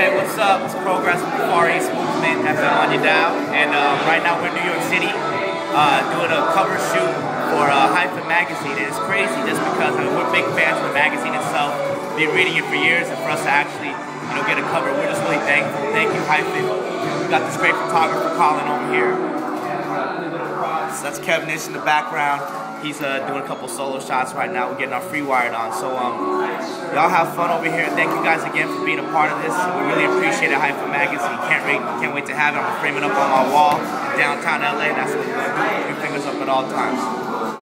Hey, what's up? It's Prohgress with the Far East Movement, FM on your dial. And uh, right now we're in New York City uh, doing a cover shoot for uh, Hyphen Magazine. And it's crazy just because I mean, we're big fans of the magazine itself. Been reading it for years, and for us to actually you know, get a cover, we're just really thankful. Thank you, Hyphen. We got this great photographer, Colin, over here. So that's Kev Nish in the background. He's uh, doing a couple solo shots right now. We're getting our free wired on. So um, y'all have fun over here. Thank you guys again for being a part of this. We really appreciate it, Hyphen Magazine. Can't wait, can't wait to have it. I'm it up on my wall in downtown LA. That's what we're gonna do. Three fingers up at all times.